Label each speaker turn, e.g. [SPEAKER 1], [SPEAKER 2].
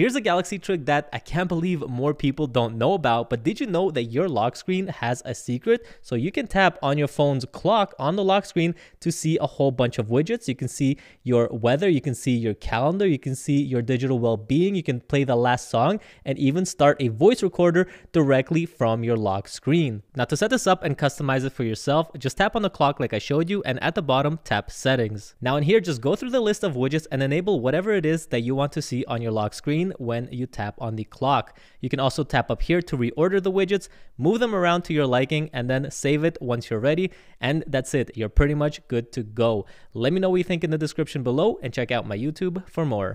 [SPEAKER 1] Here's a Galaxy trick that I can't believe more people don't know about, but did you know that your lock screen has a secret? So you can tap on your phone's clock on the lock screen to see a whole bunch of widgets. You can see your weather, you can see your calendar, you can see your digital well-being, you can play the last song, and even start a voice recorder directly from your lock screen. Now to set this up and customize it for yourself, just tap on the clock like I showed you, and at the bottom, tap settings. Now in here, just go through the list of widgets and enable whatever it is that you want to see on your lock screen when you tap on the clock. You can also tap up here to reorder the widgets, move them around to your liking, and then save it once you're ready. And that's it. You're pretty much good to go. Let me know what you think in the description below and check out my YouTube for more.